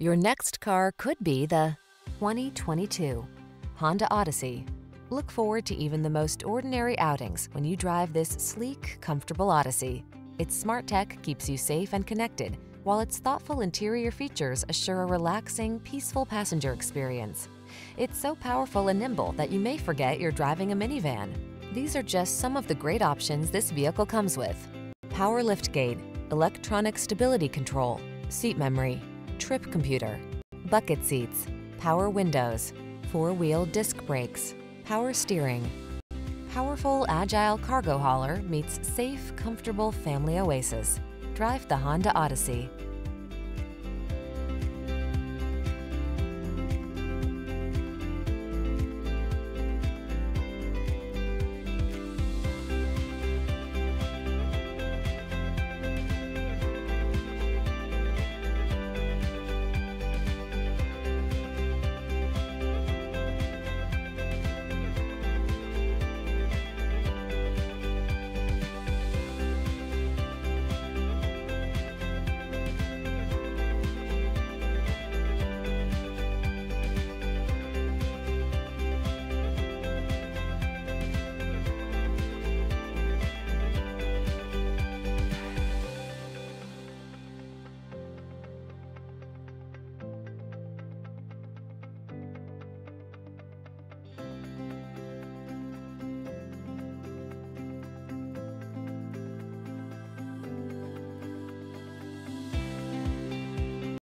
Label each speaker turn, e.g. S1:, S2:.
S1: Your next car could be the 2022 Honda Odyssey. Look forward to even the most ordinary outings when you drive this sleek, comfortable Odyssey. Its smart tech keeps you safe and connected, while its thoughtful interior features assure a relaxing, peaceful passenger experience. It's so powerful and nimble that you may forget you're driving a minivan. These are just some of the great options this vehicle comes with. Power liftgate, electronic stability control, seat memory, trip computer, bucket seats, power windows, four-wheel disc brakes, power steering. Powerful, agile cargo hauler meets safe, comfortable family oasis. Drive the Honda Odyssey.